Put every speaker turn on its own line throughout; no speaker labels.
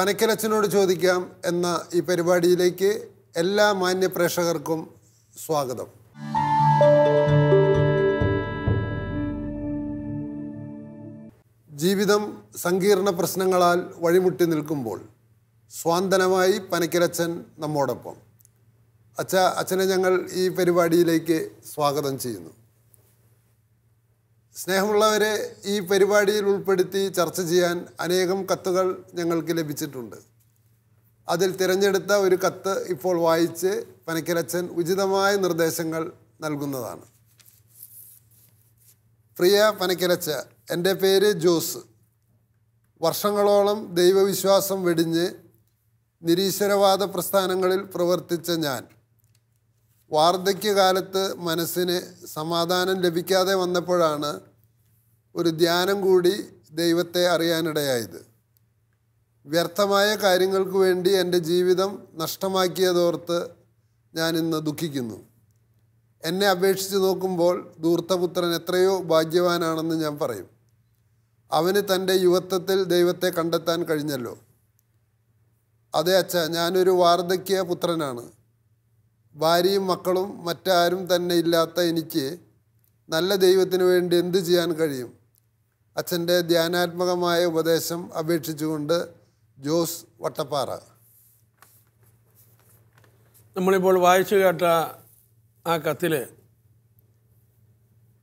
പനക്കലച്ചനോട് ചോദിക്കാം എന്ന ഈ പരിപാടിയിലേക്ക് എല്ലാ മാന്യ പ്രേക്ഷകർക്കും സ്വാഗതം. ജീവിതം സങ്കീർണ പ്രശ്നങ്ങളാൽ വഴിമുട്ടി നിൽക്കുമ്പോൾ സ്വാന്തനമായി പനക്കിലച്ചൻ നമ്മോടൊപ്പം. അച്ഛ അച്ഛനെ ഞങ്ങൾ ഈ പരിപാടിയിലേക്ക് സ്വാഗതം ചെയ്യുന്നു. സ്നേഹമുള്ളവരെ ഈ പരിപാടിയിൽ ഉൾപ്പെടുത്തി ചർച്ച ചെയ്യാൻ അനേകം കത്തുകൾ ഞങ്ങൾക്ക് ലഭിച്ചിട്ടുണ്ട്. അതിൽ തിരഞ്ഞെടുത്ത ഒരു കത്ത് ഇപ്പോൾ വായിച്ച് പനക്കലച്ചൻ ഉചിതമായ നിർദ്ദേശങ്ങൾ നൽകുന്നതാണ്. പ്രിയ പനക്കലച്ച എന്റെ പേര് ജോസ്. വർഷങ്ങളോളം ദൈവവിശ്വാസം വെടിഞ്ഞ് നിരീശ്വരവാദ പ്രസ്ഥാനങ്ങളിൽ പ്രവർത്തിച്ച ഞാൻ. വാർദ്ധക്യകാലത്ത് മനസ്സിന് സമാധാനം ലഭിക്കാതെ വന്നപ്പോഴാണ് ഒരു ധ്യാനം കൂടി ദൈവത്തെ അറിയാനിടയായത്. വ്യർത്ഥമായ കാര്യങ്ങൾക്ക് വേണ്ടി എന്റെ ജീവിതം നഷ്ടമാക്കിയതോർത്ത് ഞാൻ ഇന്ന് ദുഃഖിക്കുന്നു. എന്നെ അപേക്ഷിച്ച് നോക്കുമ്പോൾ ധൂർത്തപുത്രൻ എത്രയോ ഭാഗ്യവാനാണെന്ന് ഞാൻ പറയും. അവന് തന്റെ യുവത്വത്തിൽ ദൈവത്തെ കണ്ടെത്താൻ കഴിഞ്ഞല്ലോ. അതെ അച്ഛ ഞാനൊരു വാർദ്ധക്യ പുത്രനാണ് ഭാര്യയും മക്കളും മറ്റാരും തന്നെ ഇല്ലാത്ത എനിക്ക് നല്ല ദൈവത്തിന് വേണ്ടി എന്ത് ചെയ്യാൻ കഴിയും? അച്ഛന്റെ ധ്യാനാത്മകമായ ഉപദേശം അപേക്ഷിച്ചുകൊണ്ട് ജോസ് വട്ടപ്പാറ.
നമ്മളിപ്പോൾ വായിച്ചു കേട്ട ആ കത്തിൽ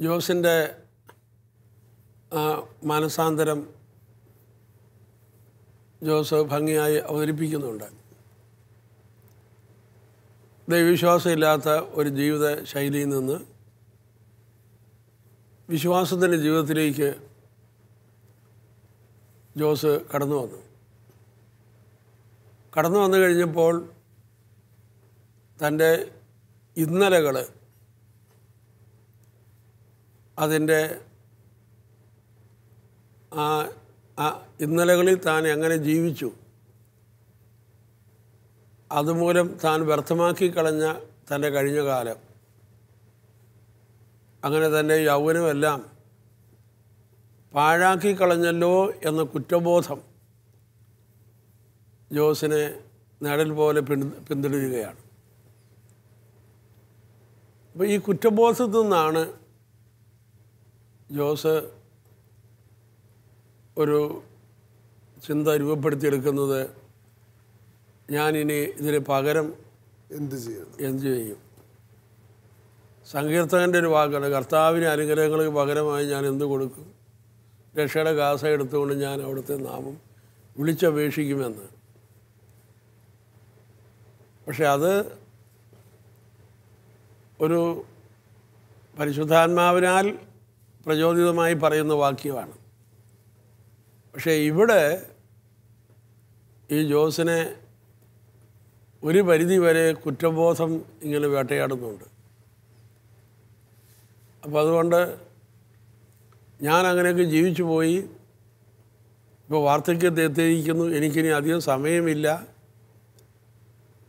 ജോസിന്റെ മാനസാന്തരം ജോസ് ഭംഗിയായി അവതരിപ്പിക്കുന്നുണ്ട്. ദൈവവിശ്വാസമില്ലാത്ത ഒരു ജീവിത ശൈലിയിൽ നിന്ന് വിശ്വാസത്തിന്റെ ജീവിതത്തിലേക്ക് ജോസ് കടന്നു വന്നു. കടന്നു വന്നു കഴിഞ്ഞപ്പോൾ തന്റെ ഇന്നലകൾ അതിന്റെ ആ ഇന്നലകളിൽ താൻ എങ്ങനെ ജീവിച്ചു? അതുമൂലം താൻ വ്യർത്ഥമാക്കി കളഞ്ഞ തന്റെ കഴിഞ്ഞ കാലം. അങ്ങനെ തന്റെ യൗവനമെല്ലാം പാഴാക്കി കളഞ്ഞല്ലോ എന്ന കുറ്റബോധം ജോസിനെ നടൽ പോലെ പിന്തുടരുകയാണ്. അപ്പോൾ ഈ കുറ്റബോധത്തിൽ നിന്നാണ് ജോസ് ഒരു ചിന്ത രൂപപ്പെടുത്തിയെടുക്കുന്നത് ഞാനിനി ഇതിന് പകരം
എന്ത് ചെയ്യണം?
എന്ത് ചെയ്യും? സങ്കീർത്തകന്റെ ഒരു വാക്കാണ്. കർത്താവിന് അനുഗ്രഹങ്ങൾക്ക് പകരമായി ഞാൻ എന്ത് കൊടുക്കും? രക്ഷയുടെ കാസ എടുത്തുകൊണ്ട് ഞാൻ അവിടുത്തെ നാമം വിളിച്ചപേക്ഷിക്കുമെന്ന്. പക്ഷെ അത് ഒരു പരിശുദ്ധാത്മാവിനാൽ പ്രചോദിതമായി പറയുന്ന വാക്യമാണ്. പക്ഷേ ഇവിടെ ഈ ജോസിനെ ഒരു പരിധി വരെ കുറ്റബോധം ഇങ്ങനെ വേട്ടയാടുന്നുണ്ട്. അപ്പോൾ അതുകൊണ്ട് ഞാൻ അങ്ങനെയൊക്കെ ജീവിച്ചു പോയി. ഇപ്പോൾ വാർദ്ധക്യത്തെ എത്തിയിരിക്കുന്നു. എനിക്കിനി അധികം സമയമില്ല.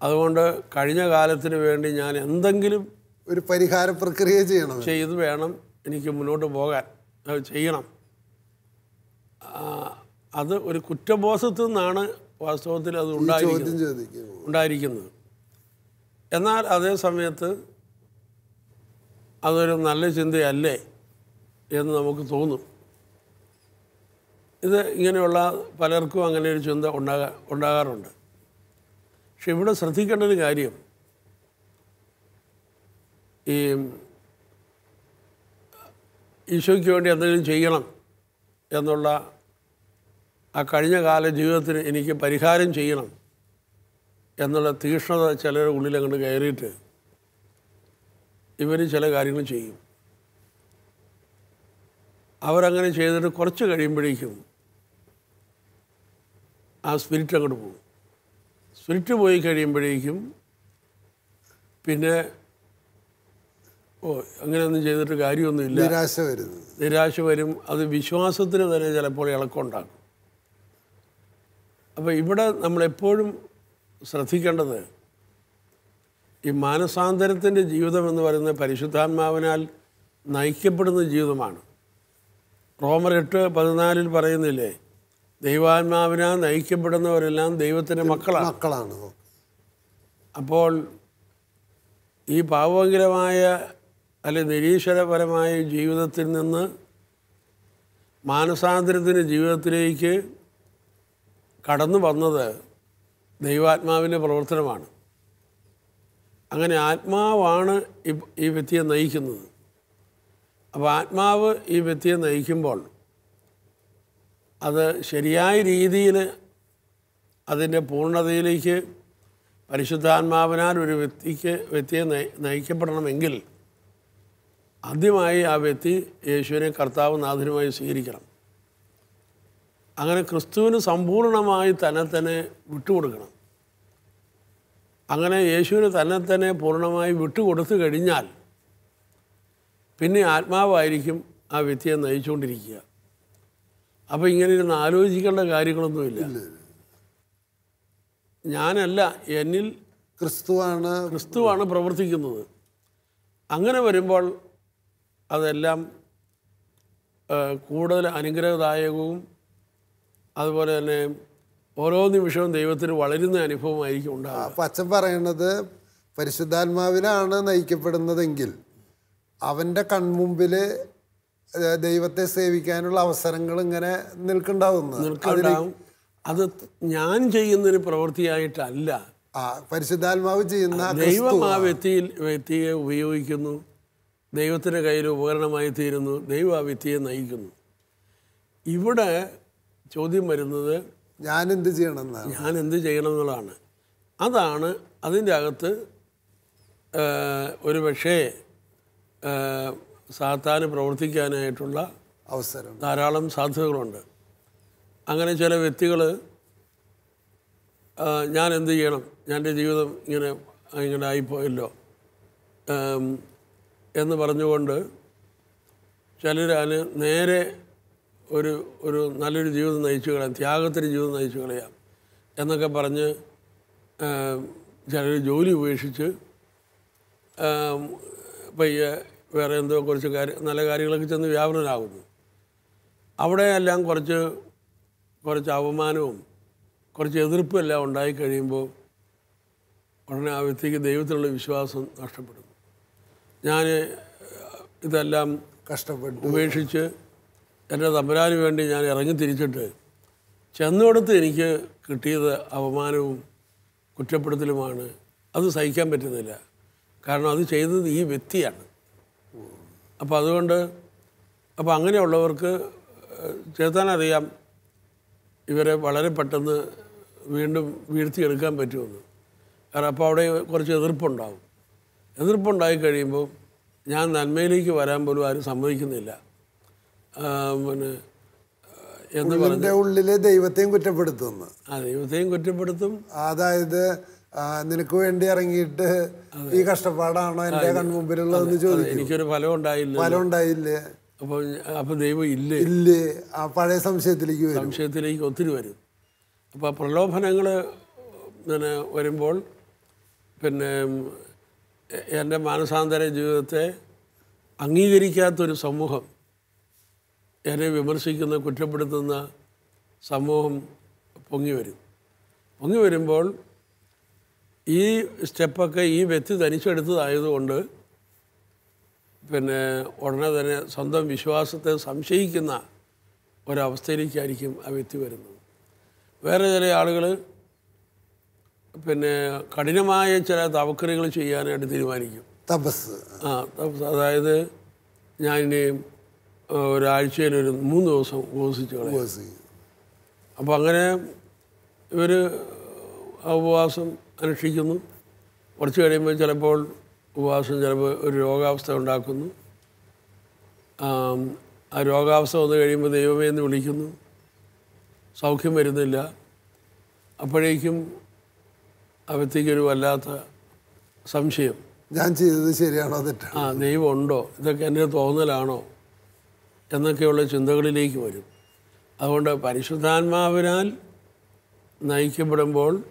അതുകൊണ്ട് കഴിഞ്ഞ കാലത്തിന് വേണ്ടി ഞാൻ എന്തെങ്കിലും
ഒരു പരിഹാര പ്രക്രിയ ചെയ്യണം.
ചെയ്ത് വേണം എനിക്ക് മുന്നോട്ട് പോകാൻ. അത് ചെയ്യണം. അത് ഒരു കുറ്റബോധത്തിൽ നിന്നാണ് വാസ്തവത്തിൽ അത്
ഉണ്ടായിരിക്കും
ഉണ്ടായിരിക്കുന്നത് എന്നാൽ അതേ സമയത്ത് അതൊരു നല്ല ചിന്തയല്ലേ എന്ന് നമുക്ക് തോന്നും. ഇത് ഇങ്ങനെയുള്ള പലർക്കും അങ്ങനെ ഒരു ചിന്ത ഉണ്ടാകാ ഉണ്ടാകാറുണ്ട്. പക്ഷെ ഇവിടെ ശ്രദ്ധിക്കേണ്ട ഒരു കാര്യം ഈ ഈശോയ്ക്ക് വേണ്ടി എന്തെങ്കിലും ചെയ്യണം എന്നുള്ള ആ കഴിഞ്ഞ കാല ജീവിതത്തിന് എനിക്ക് പരിഹാരം ചെയ്യണം എന്നുള്ള തീക്ഷ്ണത ചിലരുടെ ഉള്ളിൽ അങ്ങോട്ട് കയറിയിട്ട് ഇവർ ചില കാര്യങ്ങൾ ചെയ്യും. അവരങ്ങനെ ചെയ്തിട്ട് കുറച്ച് കഴിയുമ്പോഴേക്കും ആ സ്പിരിറ്റ് അങ്ങോട്ട് പോകും. സ്പിരിറ്റ് പോയി കഴിയുമ്പോഴേക്കും പിന്നെ ഓ അങ്ങനെയൊന്നും ചെയ്തിട്ട് കാര്യമൊന്നുമില്ല.
നിരാശ വരും
നിരാശ വരും. അത് വിശ്വാസത്തിന് തന്നെ ചിലപ്പോൾ ഇളക്കമുണ്ടാക്കും അപ്പോൾ ഇവിടെ നമ്മളെപ്പോഴും ശ്രദ്ധിക്കേണ്ടത് ഈ മാനസാന്തരത്തിന്റെ ജീവിതം എന്ന് പറയുന്നത് പരിശുദ്ധാത്മാവിനാൽ നയിക്കപ്പെടുന്ന ജീവിതമാണ്. റോമർ എട്ട് പതിനാലിൽ പറയുന്നില്ലേ ദൈവാത്മാവിനാൽ നയിക്കപ്പെടുന്നവരെല്ലാം ദൈവത്തിന്റെ മക്കളാണ്.
മക്കളാണ്.
അപ്പോൾ ഈ പാവങ്കരമായ അല്ലെ നിരീശ്വരപരമായ ജീവിതത്തിൽ നിന്ന് മാനസാന്തരത്തിന്റെ ജീവിതത്തിലേക്ക് കടന്നു വന്നത് ദൈവാത്മാവിന്റെ പ്രവർത്തനമാണ്. അങ്ങനെ ആത്മാവാണ് ഈ- വ്യക്തിയെ നയിക്കുന്നത്. അപ്പോൾ ആത്മാവ് ഈ വ്യക്തിയെ നയിക്കുമ്പോൾ അത് ശരിയായ രീതിയിൽ അതിന്റെ പൂർണതയിലേക്ക് പരിശുദ്ധാത്മാവിനാൽ ഒരു വ്യക്തിക്ക് വ്യക്തിയെ നയിക്കപ്പെടണമെങ്കിൽ ആദ്യമായി ആ വ്യക്തി യേശുവിനെ കർത്താവ് നാഥനുമായി സ്വീകരിക്കണം. അങ്ങനെ ക്രിസ്തുവിന് സമ്പൂർണമായി തന്നെ തന്നെ വിട്ടുകൊടുക്കണം. അങ്ങനെ യേശുവിന് തന്നെ തന്നെ പൂർണമായി വിട്ടുകൊടുത്തു കഴിഞ്ഞാൽ പിന്നെ ആത്മാവായിരിക്കും ആ വ്യക്തിയെ നയിച്ചുകൊണ്ടിരിക്കുക. അപ്പോൾ ഇങ്ങനെ ഇരുന്ന് ആലോചിക്കേണ്ട കാര്യങ്ങളൊന്നുമില്ല. ഞാനല്ല എന്നിൽ
ക്രിസ്തുവാണ്
ക്രിസ്തുവാണ് പ്രവർത്തിക്കുന്നത്. അങ്ങനെ വരുമ്പോൾ അതെല്ലാം കൂടുതൽ അനുഗ്രഹദായകവും അതുപോലെ തന്നെ ഓരോ നിമിഷവും ദൈവത്തിന് വളരുന്ന അനുഭവമായിരിക്കും ഉണ്ടാകുക
അപ്പം അച്ഛൻ പറയണത് പരിശുദ്ധാത്മാവിലാണ് നയിക്കപ്പെടുന്നതെങ്കിൽ അവന്റെ കൺമുമ്പിൽ ദൈവത്തെ സേവിക്കാനുള്ള അവസരങ്ങൾ ഇങ്ങനെ നിൽക്കുന്നുണ്ടാവുന്നു
നിൽക്കുന്നുണ്ടാവും. അത് ഞാൻ ചെയ്യുന്നൊരു പ്രവൃത്തിയായിട്ടല്ല.
പരിശുദ്ധാത്മാവ് ചെയ്യുന്ന
ദൈവം ആ വ്യക്തിയിൽ വ്യക്തിയെ ഉപയോഗിക്കുന്നു. ദൈവത്തിന്റെ കയ്യിൽ ഉപകരണമായി തീരുന്നു. ദൈവം ആ വ്യക്തിയെ നയിക്കുന്നു. ഇവിടെ ചോദ്യം വരുന്നത്
ഞാൻ എന്ത് ചെയ്യണം
ഞാൻ എന്ത് ചെയ്യണം എന്നുള്ളതാണ് അതാണ് അതിന്റെ അകത്ത് ഒരു പക്ഷേ സാത്താന് പ്രവർത്തിക്കാനായിട്ടുള്ള
അവസരം.
ധാരാളം സാധ്യതകളുണ്ട്. അങ്ങനെ ചില വ്യക്തികൾ ഞാൻ എന്ത് ചെയ്യണം? ഞാൻ എന്റെ ജീവിതം ഇങ്ങനെ ഇങ്ങനെ ആയിപ്പോയല്ലോ. എന്ന് പറഞ്ഞുകൊണ്ട് ചിലർ അതിന് നേരെ ഒരു ഒരു നല്ലൊരു ജീവിതം നയിച്ചു കളയാം ത്യാഗത്തിന് ജീവിതം നയിച്ചു കളയാം എന്നൊക്കെ പറഞ്ഞ് ചിലർ ജോലി ഉപേക്ഷിച്ച് പയ്യെ വേറെ എന്തോ കുറച്ച് കാര്യം നല്ല കാര്യങ്ങളൊക്കെ ചെന്ന് വ്യാപനനാകുന്നു അവിടെയെല്ലാം കുറച്ച് കുറച്ച് അപമാനവും കുറച്ച് എതിർപ്പും എല്ലാം ഉണ്ടായി കഴിയുമ്പോൾ ഉടനെ ആ വ്യക്തിക്ക് ദൈവത്തിലുള്ള വിശ്വാസം നഷ്ടപ്പെടുന്നു. ഞാൻ ഇതെല്ലാം
കഷ്ടപ്പെട്ടു.
ഉപേക്ഷിച്ച് എന്റെ തമ്പുരാന് വേണ്ടി ഞാൻ ഇറങ്ങി തിരിച്ചിട്ട് ചെന്നിടത്ത് എനിക്ക് കിട്ടിയത് അപമാനവും കുറ്റപ്പെടുത്തലുമാണ്. അത് സഹിക്കാൻ പറ്റുന്നില്ല. കാരണം അത് ചെയ്തത് ഈ വ്യക്തിയാണ്. അപ്പോൾ അതുകൊണ്ട് അപ്പോൾ അങ്ങനെയുള്ളവർക്ക് ചേർത്താനറിയാം ഇവരെ വളരെ പെട്ടെന്ന് വീണ്ടും വീഴ്ത്തിയെടുക്കാൻ പറ്റുമെന്ന്. കാരണം അപ്പോൾ അവിടെ കുറച്ച് എതിർപ്പുണ്ടാവും. എതിർപ്പുണ്ടായി കഴിയുമ്പോൾ ഞാൻ നന്മയിലേക്ക് വരാൻ പോലും ആരും സമ്മതിക്കുന്നില്ല. പിന്നെ എന്ന് പറഞ്ഞ്
ഉള്ളിലെ ദൈവത്തെയും കുറ്റപ്പെടുത്തുന്നു.
ആ ദൈവത്തെയും കുറ്റപ്പെടുത്തും.
അതായത് നിനക്ക് വേണ്ടി ഇറങ്ങിയിട്ട് ഈ കഷ്ടപ്പാടാണോ എന്റെ കൺമുമ്പിലുള്ളതെന്ന്
ചോദിച്ചു
ചോദിക്കും.
എനിക്കൊരു ഫലം ഉണ്ടായില്ല
ഫലം ഉണ്ടായില്ലേ
അപ്പോൾ അപ്പോൾ ദൈവം ഇല്ലേ?
ഇല്ലേ. ആ പഴയ സംശയത്തിലേക്ക് വരും.
സംശയത്തിലേക്ക് ഒത്തിരി വരും. അപ്പോൾ പ്രലോഭനങ്ങൾ പിന്നെ വരുമ്പോൾ പിന്നെ എന്റെ മാനസാന്തര ജീവിതത്തെ അംഗീകരിക്കാത്തൊരു സമൂഹം എന്നെ വിമർശിക്കുന്ന കുറ്റപ്പെടുത്തുന്ന സമൂഹം പൊങ്ങി വരും. പൊങ്ങി വരുമ്പോൾ ഈ സ്റ്റെപ്പൊക്കെ ഈ വ്യക്തി തനിച്ചെടുത്തതായതുകൊണ്ട് പിന്നെ ഉടനെ തന്നെ സ്വന്തം വിശ്വാസത്തെ സംശയിക്കുന്ന ഒരവസ്ഥയിലേക്കായിരിക്കും ആ വ്യക്തി വരുന്നത്. വേറെ ചില ആളുകൾ പിന്നെ കഠിനമായ ചില തവക്കറികൾ ചെയ്യാനായിട്ട് തീരുമാനിക്കും.
തപസ്.
ആ തപസ്. അതായത് ഞാനിനി ഒരാഴ്ചയിൽ ഒരു മൂന്ന് ദിവസം ഉപവസിച്ച് കളയാം. അപ്പോൾ അങ്ങനെ ഇവർ ഉപവാസം അനുഷ്ഠിക്കുന്നു. കുറച്ച് കഴിയുമ്പോൾ ചിലപ്പോൾ ഉപവാസം ചിലപ്പോൾ ഒരു രോഗാവസ്ഥ ഉണ്ടാക്കുന്നു. ആ രോഗാവസ്ഥ വന്നു കഴിയുമ്പോൾ ദൈവമേ എന്ന് വിളിക്കുന്നു. സൗഖ്യം വരുന്നില്ല. അപ്പോഴേക്കും ആ വ്യക്തിക്കൊരു വല്ലാത്ത സംശയം.
ഞാൻ ചെയ്തത് ശരിയാണോ
ആ ദൈവം ഉണ്ടോ ഇതൊക്കെ എന്റെ തോന്നലാണോ? എന്നൊക്കെയുള്ള ചിന്തകളിലേക്ക് വരും. അതുകൊണ്ട് പരിശുദ്ധാത്മാവിനാൽ നയിക്കപ്പെടുമ്പോൾ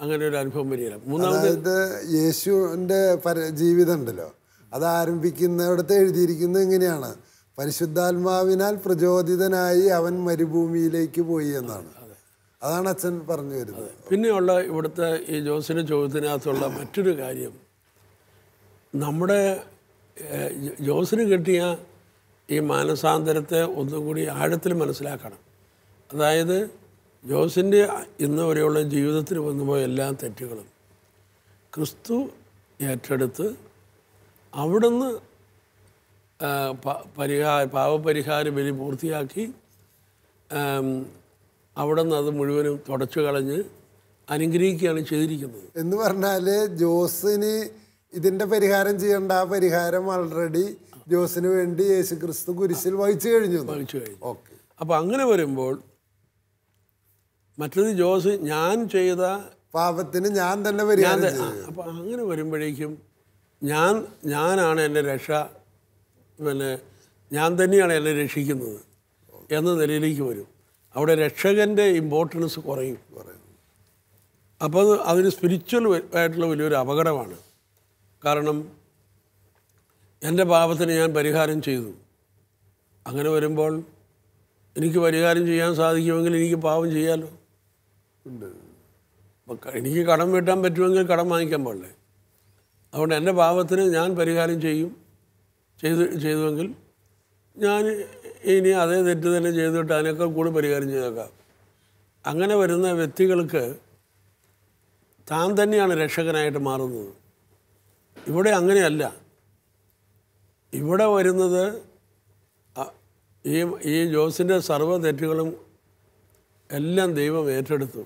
അങ്ങനെ ഒരു അനുഭവം വരികയില്ല. മൂന്നാമത്
യേശുവിന്റെ ജീവിതം ഉണ്ടല്ലോ അത് ആരംഭിക്കുന്നിടത്ത് എഴുതിയിരിക്കുന്നത് എങ്ങനെയാണ് പരിശുദ്ധാത്മാവിനാൽ പ്രചോദിതനായി അവൻ മരുഭൂമിയിലേക്ക് പോയി എന്നാണ്. അതാണ് അച്ഛൻ പറഞ്ഞു വരുന്നത്.
പിന്നെയുള്ള ഇവിടുത്തെ ഈ ജോസിന്റെ ചോദ്യത്തിനകത്തുള്ള മറ്റൊരു കാര്യം നമ്മുടെ ജോസിന് കിട്ടിയ ഈ മാനസാന്തരത്തെ ഒന്നും കൂടി ആഴത്തിൽ മനസ്സിലാക്കണം. അതായത് ജോസിന്റെ ഇന്ന് വരെയുള്ള ജീവിതത്തിൽ വന്നുപോയ എല്ലാ തെറ്റുകളും ക്രിസ്തു ഏറ്റെടുത്ത് അവിടുന്ന് പരിഹാര പാവപരിഹാര ബലി പൂർത്തിയാക്കി അവിടുന്ന് അത് മുഴുവനും തുടച്ചു കളഞ്ഞ് അനുഗ്രഹിക്കുകയാണ് ചെയ്തിരിക്കുന്നത്.
എന്ന് പറഞ്ഞാൽ ജോസിന് ഇതിന്റെ പരിഹാരം ചെയ്യേണ്ട ആ പരിഹാരം ഓൾറെഡി ജോസിന് വേണ്ടി യേശു ക്രിസ്തു കുരിശിൽ വഹിച്ചു കഴിഞ്ഞു.
വഹിച്ചു കഴിഞ്ഞു.
ഓക്കെ
അപ്പോൾ അങ്ങനെ വരുമ്പോൾ മറ്റൊരു ജോസ് ഞാൻ ചെയ്ത
പാപത്തിന് ഞാൻ തന്നെ പരിഹാരം
അപ്പൊ അപ്പോൾ അങ്ങനെ വരുമ്പോഴേക്കും ഞാൻ ഞാനാണ് എന്റെ രക്ഷ പിന്നെ ഞാൻ തന്നെയാണ് എന്നെ രക്ഷിക്കുന്നത് എന്ന നിലയിലേക്ക് വരും. അവിടെ രക്ഷകന്റെ ഇമ്പോർട്ടൻസ് കുറയും. അപ്പോൾ അത് അതൊരു സ്പിരിച്വൽ ആയിട്ടുള്ള വലിയൊരു അപകടമാണ്. കാരണം എന്റെ പാപത്തിന് ഞാൻ പരിഹാരം ചെയ്തു. അങ്ങനെ വരുമ്പോൾ എനിക്ക് പരിഹാരം ചെയ്യാൻ സാധിക്കുമെങ്കിൽ എനിക്ക് പാപം ചെയ്യാമല്ലോ ഉണ്ട്. എനിക്ക് കടം വീട്ടാൻ പറ്റുമെങ്കിൽ കടം വാങ്ങിക്കാൻ പാടില്ലേ? അതുകൊണ്ട് എന്റെ പാപത്തിന് ഞാൻ പരിഹാരം ചെയ്യും. ചെയ്തു ചെയ്തുവെങ്കിൽ ഞാൻ ഇനി അതേ തെറ്റ് തന്നെ ചെയ്തിട്ട് അതിനൊക്കെ കൂടി പരിഹാരം ചെയ്തേക്കാം. അങ്ങനെ വരുന്ന വ്യക്തികൾക്ക് താൻ തന്നെയാണ് രക്ഷകനായിട്ട് മാറുന്നത്. ഇവിടെ അങ്ങനെയല്ല. ഇവിടെ വരുന്നത് ഈ ഈ ജോസിന്റെ സർവ തെറ്റുകളും എല്ലാം ദൈവം ഏറ്റെടുത്തു.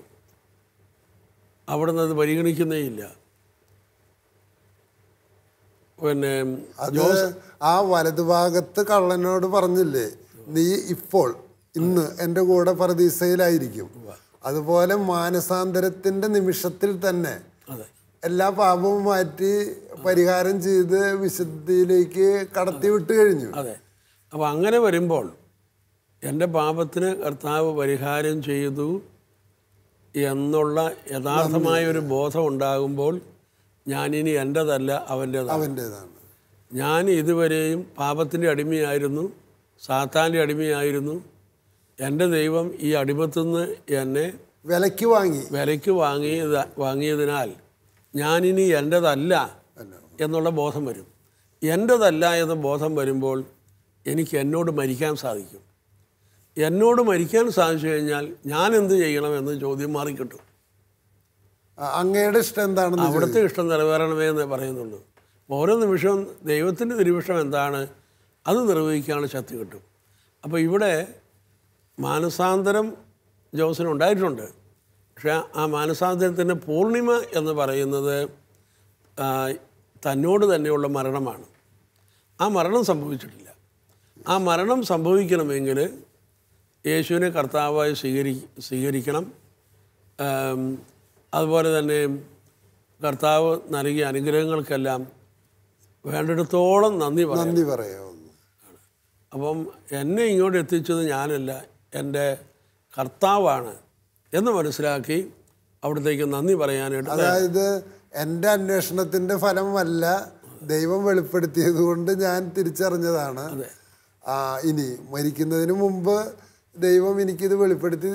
അവിടുന്ന് അത് പരിഗണിക്കുന്നേയില്ല. പിന്നെ
ആ വലതുഭാഗത്ത് കള്ളനോട് പറഞ്ഞില്ലേ നീ ഇപ്പോൾ ഇന്ന് എന്റെ കൂടെ പരദീസയിലായിരിക്കും. അതുപോലെ മാനസാന്തരത്തിന്റെ നിമിഷത്തിൽ തന്നെ
അതെ.
എല്ലാ പാപവും മാറ്റി പരിഹാരം ചെയ്ത് വിശുദ്ധിയിലേക്ക് കടത്തി വിട്ട് കഴിഞ്ഞു.
അതെ. അപ്പോൾ അങ്ങനെ വരുമ്പോൾ എന്റെ പാപത്തിന് കർത്താവ് പരിഹാരം ചെയ്തു എന്നുള്ള യഥാർത്ഥമായ ഒരു ബോധം ഉണ്ടാകുമ്പോൾ ഞാനിനി എന്റെതല്ല അവന്റേതാണ്.
അവന്റെതാണ്.
ഞാൻ ഇതുവരെയും പാപത്തിന്റെ അടിമയായിരുന്നു സാത്താന്റെ അടിമയായിരുന്നു. എന്റെ ദൈവം ഈ അടിമത്തുനിന്ന് എന്നെ
വിലയ്ക്ക് വാങ്ങി.
വിലയ്ക്ക് വാങ്ങിയത് വാങ്ങിയതിനാൽ ഞാനിനി എന്റെതല്ല എന്നുള്ള ബോധം വരും. എന്റെതല്ല എന്ന ബോധം വരുമ്പോൾ എനിക്ക് എന്നോട് മരിക്കാൻ സാധിക്കും. എന്നോട് മരിക്കാൻ സാധിച്ചു കഴിഞ്ഞാൽ ഞാൻ എന്ത് ചെയ്യണം എന്ന് ചോദ്യം മാറിക്കിട്ടും.
അങ്ങയുടെ ഇഷ്ടം എന്താണ്
അവിടുത്തെ ഇഷ്ടം നിറവേറണമേ എന്ന് പറയുന്നുള്ളൂ. ഓരോ നിമിഷവും ദൈവത്തിന്റെ നിമിഷം എന്താണ്? അത് നിർവഹിക്കാനുള്ള ശക്തി കിട്ടും. അപ്പോൾ ഇവിടെ മാനസാന്തരം ജോസിന് ഉണ്ടായിട്ടുണ്ട് പക്ഷേ ആ മാനസാന്തരത്തിന്റെ പൂർണിമ എന്ന് പറയുന്നത് തന്നോട് തന്നെയുള്ള മരണമാണ്. ആ മരണം സംഭവിച്ചിട്ടില്ല. ആ മരണം സംഭവിക്കണമെങ്കിൽ യേശുവിനെ കർത്താവായി സ്വീകരി സ്വീകരിക്കണം. അതുപോലെ തന്നെ കർത്താവ് നൽകിയ അനുഗ്രഹങ്ങൾക്കെല്ലാം വേണ്ടിടത്തോളം നന്ദി പറയാം
നന്ദി പറയാവുന്നു.
അപ്പം എന്നെ ഇങ്ങോട്ട് എത്തിച്ചത് ഞാനല്ല. എന്റെ കർത്താവാണ്. എന്ന് മനസ്സിലാക്കി അവിടത്തേക്ക് നന്ദി പറയാനായിട്ട്
അതായത് എന്റെ അന്വേഷണത്തിന്റെ ഫലമല്ല ദൈവം വെളിപ്പെടുത്തിയത് കൊണ്ട് ഞാൻ തിരിച്ചറിഞ്ഞതാണ്. ഇനി മരിക്കുന്നതിന് മുമ്പ് ദൈവം എനിക്കിത് വെളിപ്പെടുത്തി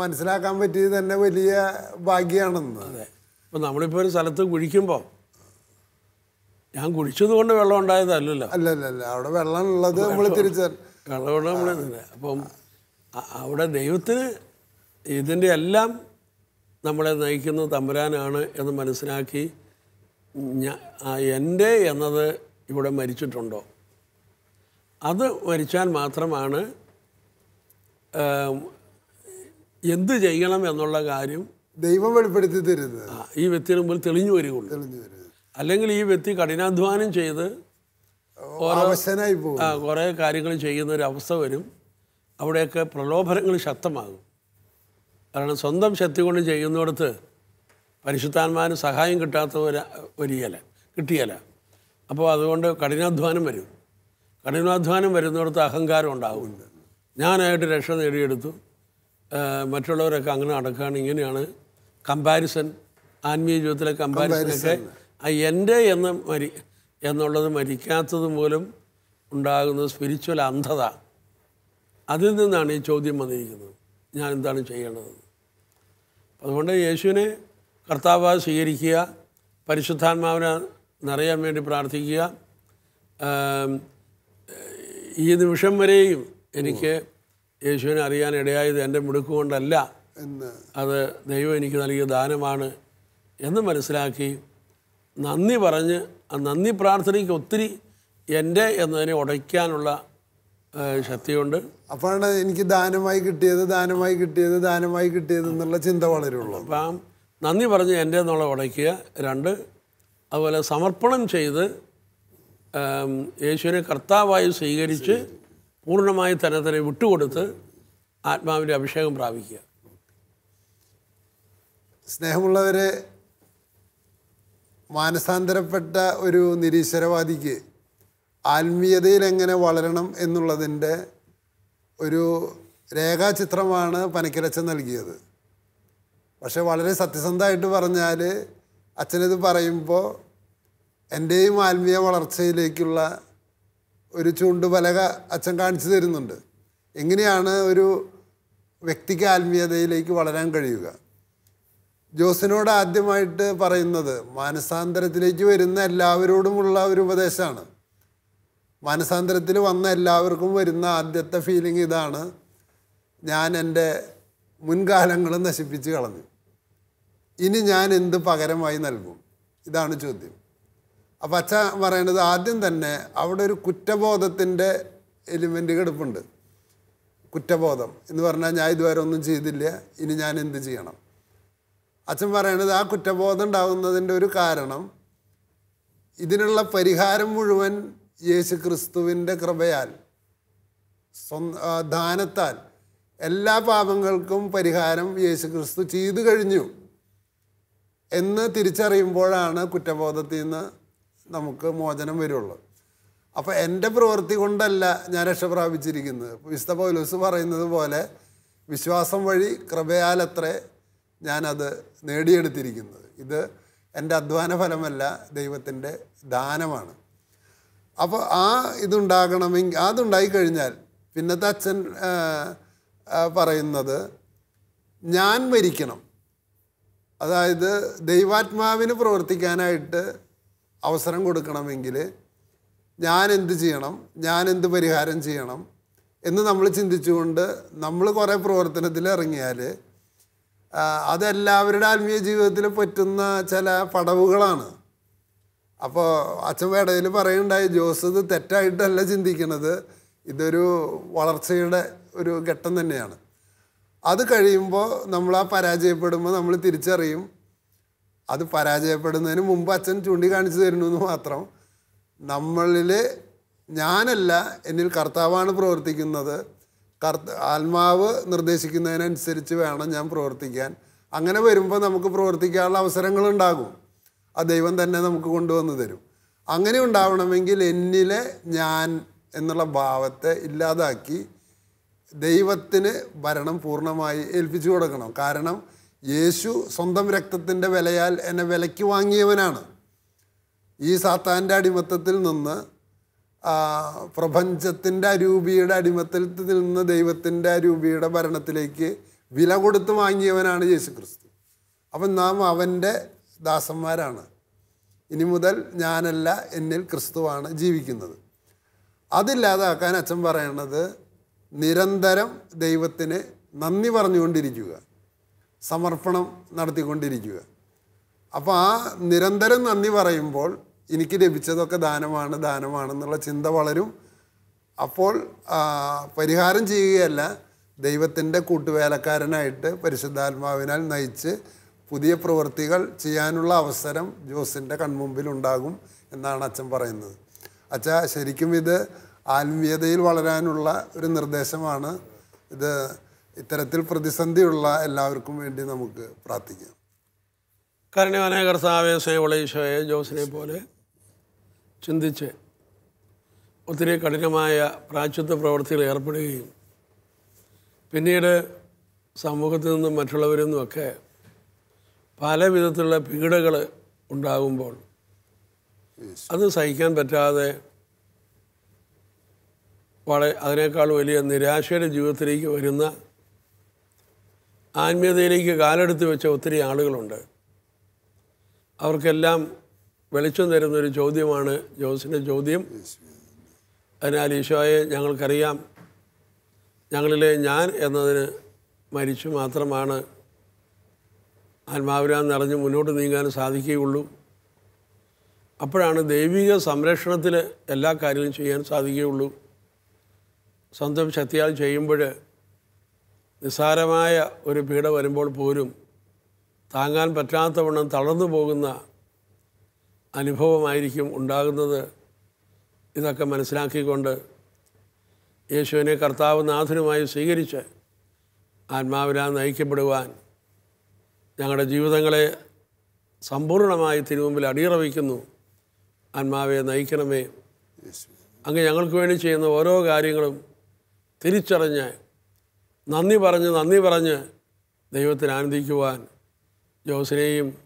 മനസ്സിലാക്കാൻ പറ്റിയത് തന്നെ വലിയ ഭാഗ്യമാണെന്ന്.
അതെ. ഇപ്പം നമ്മളിപ്പോൾ ഒരു സ്ഥലത്ത് കുഴിക്കുമ്പോൾ ഞാൻ കുഴിച്ചത് കൊണ്ട് വെള്ളം ഉണ്ടായതല്ലല്ലോ.
അല്ല അല്ല അല്ല അവിടെ വെള്ളം ഉള്ളത് നമ്മൾ തിരിച്ചറി
വെള്ളം നമ്മൾ അപ്പം അവിടെ ദൈവത്തിന് ഇതിന്റെ എല്ലാം നമ്മളെ നയിക്കുന്ന തമ്പുരാനാണ് എന്ന് മനസ്സിലാക്കി ഞാ ആ എന്റെ എന്നത് ഇവിടെ മരിച്ചിട്ടുണ്ടോ? അത് മരിച്ചാൽ മാത്രമാണ് എന്ത് ചെയ്യണം എന്നുള്ള കാര്യം
ദൈവം വെളിപ്പെടുത്തി തരുന്നത്.
ആ, ഈ വ്യക്തിയുടെ മുമ്പിൽ തെളിഞ്ഞു വരികയുള്ളൂ.
തെളിഞ്ഞു വരുന്നത്
അല്ലെങ്കിൽ ഈ വ്യക്തി കഠിനാധ്വാനം ചെയ്ത് കുറേ കാര്യങ്ങൾ ചെയ്യുന്ന ഒരു അവസ്ഥ വരും. അവിടെയൊക്കെ പ്രലോഭനങ്ങൾ ശക്തമാകും. കാരണം സ്വന്തം ശക്തി കൊണ്ട് ചെയ്യുന്നിടത്ത് പരിശുദ്ധാത്മാവിന് സഹായം കിട്ടാത്ത ഒരു വരികയില്ല കിട്ടിയല്ല അപ്പോൾ അതുകൊണ്ട് കഠിനാധ്വാനം വരും. കഠിനാധ്വാനം വരുന്നിടത്ത് അഹങ്കാരം ഉണ്ടാകും ഞാനായിട്ട് രക്ഷ നേടിയെടുത്തു. മറ്റുള്ളവരൊക്കെ അങ്ങനെ നടക്കുകയാണ്. ഇങ്ങനെയാണ് കമ്പാരിസൺ ആത്മീയ ജീവിതത്തിലെ കമ്പാരിസൺ. ആ എന്റെ എന്ന് മരി എന്നുള്ളത് മരിക്കാത്തത് മൂലം ഉണ്ടാകുന്ന സ്പിരിച്വൽ അന്ധത. അതിൽ നിന്നാണ് ഈ ചോദ്യം വന്നിരിക്കുന്നത്. ഞാൻ എന്താണ് ചെയ്യേണ്ടത്? അതുകൊണ്ട് യേശുവിനെ കർത്താവായി സ്വീകരിക്കുക പരിശുദ്ധാത്മാവിനെ നിറയാൻ വേണ്ടി പ്രാർത്ഥിക്കുക. ഈ നിമിഷം വരെയും എനിക്ക് യേശുവിനെ അറിയാൻ ഇടയായത് എന്റെ മുടുക്കുകൊണ്ടല്ല
എന്ന്.
അത് ദൈവം എനിക്ക് നൽകിയ ദാനമാണ് എന്ന് മനസ്സിലാക്കി നന്ദി പറഞ്ഞ് ആ നന്ദി പ്രാർത്ഥനയ്ക്ക് ഒത്തിരി എന്റെ എന്നതിനെ ഉടയ്ക്കാനുള്ള ശക്തിയുണ്ട്.
അപ്പോഴാണ് എനിക്ക് ദാനമായി കിട്ടിയത് ദാനമായി കിട്ടിയത് ദാനമായി കിട്ടിയത് എന്നുള്ള ചിന്ത വളരുള്ളൂ
അപ്പം നന്ദി പറഞ്ഞ് എന്റെ എന്നുള്ള ഉടയ്ക്കുക. രണ്ട് അതുപോലെ സമർപ്പണം ചെയ്ത് യേശുവിനെ കർത്താവായി സ്വീകരിച്ച് പൂർണമായി തന്നെ തന്നെ വിട്ടുകൊടുത്ത് ആത്മാവിന്റെ അഭിഷേകം പ്രാപിക്കുക.
സ്നേഹമുള്ളവരെ മാനസാന്തരപ്പെട്ട ഒരു നിരീശ്വരവാദിക്ക് ആത്മീയതയിൽ എങ്ങനെ വളരണം എന്നുള്ളതിന്റെ ഒരു രേഖാചിത്രമാണ് പനക്കിരച്ചൻ നൽകിയത്. പക്ഷെ വളരെ സത്യസന്ധമായിട്ട് പറഞ്ഞാൽ അച്ഛനത് പറയുമ്പോൾ എന്റെയും ആത്മീയ വളർച്ചയിലേക്കുള്ള ഒരു ചൂണ്ടുപലക അച്ഛൻ കാണിച്ചു തരുന്നുണ്ട്. എങ്ങനെയാണ് ഒരു വ്യക്തിക്ക് ആത്മീയതയിലേക്ക് വളരാൻ കഴിയുക? ജോസിനോട് ആദ്യമായിട്ട് പറയുന്നത് മാനസാന്തരത്തിലേക്ക് വരുന്ന എല്ലാവരോടുമുള്ള ഒരു ഉപദേശമാണ്. മാനസാന്തരത്തിൽ വന്ന എല്ലാവർക്കും വരുന്ന ആദ്യത്തെ ഫീലിംഗ് ഇതാണ് ഞാൻ എന്റെ മുൻകാലങ്ങൾ നശിപ്പിച്ച് കളഞ്ഞു. ഇനി ഞാൻ എന്ത് പകരമായി നൽകും? ഇതാണ് ചോദ്യം. അപ്പം അച്ഛ പറയണത് ആദ്യം തന്നെ അവിടെ ഒരു കുറ്റബോധത്തിന്റെ എലിമെന്റ് കിടപ്പുണ്ട്. കുറ്റബോധം എന്ന് പറഞ്ഞാൽ ഞാൻ ഇതുവരെ ഒന്നും ചെയ്തില്ല ഇനി ഞാൻ എന്ത് ചെയ്യണം? അച്ഛൻ പറയണത് ആ കുറ്റബോധം ഉണ്ടാകുന്നതിന്റെ ഒരു കാരണം ഇതിനുള്ള പരിഹാരം മുഴുവൻ യേശു ക്രിസ്തുവിന്റെ കൃപയാൽ ദാനത്താൽ എല്ലാ പാപങ്ങൾക്കും പരിഹാരം യേശു ക്രിസ്തു ചെയ്തു കഴിഞ്ഞു എന്ന് തിരിച്ചറിയുമ്പോഴാണ് കുറ്റബോധത്തിൽ നിന്ന് നമുക്ക് മോചനം വരുള്ളൂ. അപ്പോൾ എന്റെ പ്രവൃത്തി കൊണ്ടല്ല ഞാൻ രക്ഷ പ്രാപിച്ചിരിക്കുന്നത്. വിശുദ്ധ പൗലോസ് പറയുന്നത് പോലെ വിശ്വാസം വഴി കൃപയാലത്രേ ഞാനത് നേടിയെടുത്തിരിക്കുന്നത്. ഇത് എന്റെ അധ്വാന ഫലമല്ല ദൈവത്തിന്റെ ദാനമാണ്. അപ്പോൾ ആ ഇതുണ്ടാകണമെങ്കിൽ അതുണ്ടായി കഴിഞ്ഞാൽ പിന്നത്തെ അച്ഛൻ പറയുന്നത് ഞാൻ മരിക്കണം. അതായത് ദൈവാത്മാവിന് പ്രവർത്തിക്കാനായിട്ട് അവസരം കൊടുക്കണമെങ്കിൽ ഞാൻ എന്ത് ചെയ്യണം ഞാൻ എന്ത് പരിഹാരം ചെയ്യണം എന്ന് നമ്മൾ ചിന്തിച്ചുകൊണ്ട് നമ്മൾ കുറേ പ്രവർത്തനത്തിൽ ഇറങ്ങിയാൽ അതെല്ലാവരുടെ ആത്മീയ ജീവിതത്തിൽ പറ്റുന്ന ചില പടവുകളാണ്. അപ്പോൾ അച്ഛൻ വേടയിൽ പറയുന്നുണ്ടായി ജോസ് ഇത് തെറ്റായിട്ടല്ല ചിന്തിക്കുന്നത് ഇതൊരു വളർച്ചയുടെ ഒരു ഘട്ടം തന്നെയാണ്. അത് കഴിയുമ്പോൾ നമ്മൾ ആ പരാജയപ്പെടുമ്പോൾ നമ്മൾ തിരിച്ചറിയും. അത് പരാജയപ്പെടുന്നതിന് മുമ്പ് അച്ഛൻ ചൂണ്ടിക്കാണിച്ചു തരുന്നു എന്ന് മാത്രം. നമ്മളിൽ ഞാനല്ല എന്നിൽ കർത്താവാണ് പ്രവർത്തിക്കുന്നത്. കർത്ത ആത്മാവ് നിർദ്ദേശിക്കുന്നതിനനുസരിച്ച് വേണം ഞാൻ പ്രവർത്തിക്കാൻ. അങ്ങനെ വരുമ്പോൾ നമുക്ക് പ്രവർത്തിക്കാനുള്ള അവസരങ്ങളുണ്ടാകും. ആ ദൈവം തന്നെ നമുക്ക് കൊണ്ടുവന്ന് തരും. അങ്ങനെ ഉണ്ടാവണമെങ്കിൽ എന്നിലെ ഞാൻ എന്നുള്ള ഭാവത്തെ ഇല്ലാതാക്കി ദൈവത്തിന് ഭരണം പൂർണമായി ഏൽപ്പിച്ചു കൊടുക്കണം. കാരണം യേശു സ്വന്തം രക്തത്തിന്റെ വിലയാൽ എന്നെ വിലയ്ക്ക് വാങ്ങിയവനാണ്. ഈ സാത്താന്റെ അടിമത്തത്തിൽ നിന്ന് പ്രപഞ്ചത്തിന്റെ അരൂപിയുടെ അടിമത്തത്തിൽ നിന്ന് ദൈവത്തിന്റെ അരൂപിയുടെ ഭരണത്തിലേക്ക് വില കൊടുത്ത് വാങ്ങിയവനാണ് യേശു ക്രിസ്തു അപ്പം നാം അവന്റെ ദാസന്മാരാണ്. ഇനി മുതൽ ഞാനല്ല എന്നിൽ ക്രിസ്തുവാണ് ജീവിക്കുന്നത്. അതില്ലാതാക്കാൻ അച്ഛൻ പറയണത് നിരന്തരം ദൈവത്തിന് നന്ദി പറഞ്ഞുകൊണ്ടിരിക്കുക. സമർപ്പണം നടത്തിക്കൊണ്ടിരിക്കുക. അപ്പോൾ ആ നിരന്തരം നന്ദി പറയുമ്പോൾ എനിക്ക് ലഭിച്ചതൊക്കെ ദാനമാണ് ദാനമാണെന്നുള്ള ചിന്ത വളരും. അപ്പോൾ പരിഹാരം ചെയ്യുകയല്ല ദൈവത്തിന്റെ കൂട്ടുവേലക്കാരനായിട്ട് പരിശുദ്ധാത്മാവിനാൽ നയിച്ച് പുതിയ പ്രവൃത്തികൾ ചെയ്യാനുള്ള അവസരം ജോസിന്റെ കൺമുമ്പിൽ ഉണ്ടാകും എന്നാണ് അച്ഛൻ പറയുന്നത്. അച്ഛ ശരിക്കും ഇത് ആത്മീയതയിൽ വളരാനുള്ള ഒരു നിർദ്ദേശമാണ്. ഇത് ഇത്തരത്തിൽ പ്രതിസന്ധിയുള്ള എല്ലാവർക്കും വേണ്ടി നമുക്ക് പ്രാർത്ഥിക്കാം.
കരുണവാനായ കർത്താവെ സ്നേഹവളീശോയെ ജോസിനെ പോലെ ചിന്തിച്ച് ഒത്തിരി കഠിനമായ പ്രാച്യത്വ പ്രവർത്തികൾ ഏർപ്പെടുകയും പിന്നീട് സമൂഹത്തിൽ നിന്നും മറ്റുള്ളവരിൽ നിന്നുമൊക്കെ പല വിധത്തിലുള്ള പീഡകൾ ഉണ്ടാകുമ്പോൾ അത് സഹിക്കാൻ പറ്റാതെ വളരെ അതിനേക്കാൾ വലിയ നിരാശയുടെ ജീവിതത്തിലേക്ക് വരുന്ന ആത്മീയതയിലേക്ക് കാലെടുത്ത് വെച്ച ഒത്തിരി ആളുകളുണ്ട്. അവർക്കെല്ലാം വെളിച്ചം തരുന്നൊരു ചോദ്യമാണ് ജോസിന്റെ ചോദ്യം. അതിനാൽ ഈശോയെ ഞങ്ങൾക്കറിയാം. ഞങ്ങളിലെ ഞാൻ എന്നതിന് മരിച്ചു മാത്രമാണ് ആത്മാവിരാൻ നിറഞ്ഞ് മുന്നോട്ട് നീങ്ങാൻ സാധിക്കുകയുള്ളൂ. അപ്പോഴാണ് ദൈവിക സംരക്ഷണത്തിൽ എല്ലാ കാര്യങ്ങളും ചെയ്യാൻ സാധിക്കുകയുള്ളൂ. സ്വന്തം ശക്തിയാൽ ചെയ്യുമ്പോൾ നിസ്സാരമായ ഒരു പീഡ വരുമ്പോൾ പോലും താങ്ങാൻ പറ്റാത്തവണ്ണം തളർന്നു പോകുന്ന അനുഭവമായിരിക്കും ഉണ്ടാകുന്നത്. ഇതൊക്കെ മനസ്സിലാക്കിക്കൊണ്ട് യേശുവിനെ കർത്താവ് നാഥനുമായി സ്വീകരിച്ച് ആത്മാവിനാൽ നയിക്കപ്പെടുവാൻ ഞങ്ങളുടെ ജീവിതങ്ങളെ സമ്പൂർണമായി തിരുമുമ്പിൽ അടിയറവിക്കുന്നു ആത്മാവെ നയിക്കണമേ. അങ്ങ് ഞങ്ങൾക്ക് വേണ്ടി ചെയ്യുന്ന ഓരോ കാര്യങ്ങളും തിരിച്ചറിഞ്ഞ് നന്ദി പറഞ്ഞ് നന്ദി പറഞ്ഞ് ദൈവത്തിന് ആനന്ദിക്കുവാൻ ജോസിനെയും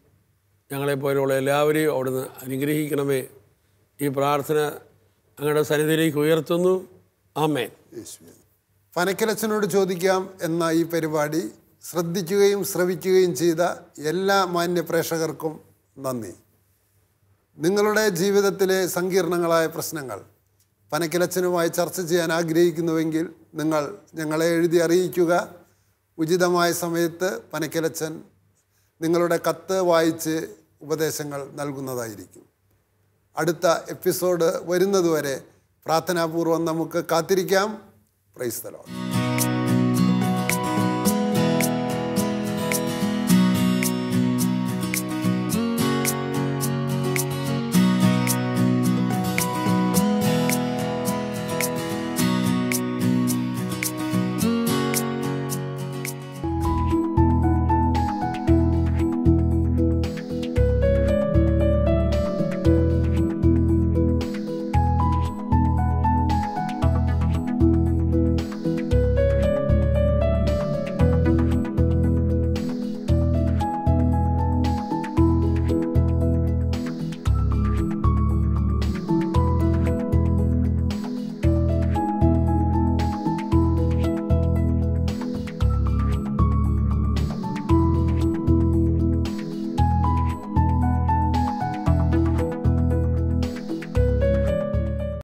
ഞങ്ങളെപ്പോലെയുള്ള എല്ലാവരെയും അവിടുന്ന് അനുഗ്രഹിക്കണമേ. ഈ പ്രാർത്ഥന അങ്ങയുടെ സന്നിധിയിലേക്ക് ഉയർത്തുന്നു. ആമേൻ.
ഫനക്കലച്ചനോട് ചോദിക്കാം എന്ന ഈ പരിപാടി ശ്രദ്ധിക്കുകയും ശ്രവിക്കുകയും ചെയ്ത എല്ലാ മാന്യ പ്രേക്ഷകർക്കും നന്ദി. നിങ്ങളുടെ ജീവിതത്തിലെ സങ്കീർണങ്ങളായ പ്രശ്നങ്ങൾ പനക്കിലച്ചനുമായി ചർച്ച ചെയ്യാൻ ആഗ്രഹിക്കുന്നുവെങ്കിൽ നിങ്ങൾ ഞങ്ങളെ എഴുതി അറിയിക്കുക. ഉചിതമായ സമയത്ത് പനക്കിലച്ചൻ നിങ്ങളുടെ കത്ത് വായിച്ച് ഉപദേശങ്ങൾ നൽകുന്നതായിരിക്കും. അടുത്ത എപ്പിസോഡ് വരുന്നതുവരെ പ്രാർത്ഥനാപൂർവം നമുക്ക് കാത്തിരിക്കാം. പ്രൈസ് പ്രൈസ്തലോ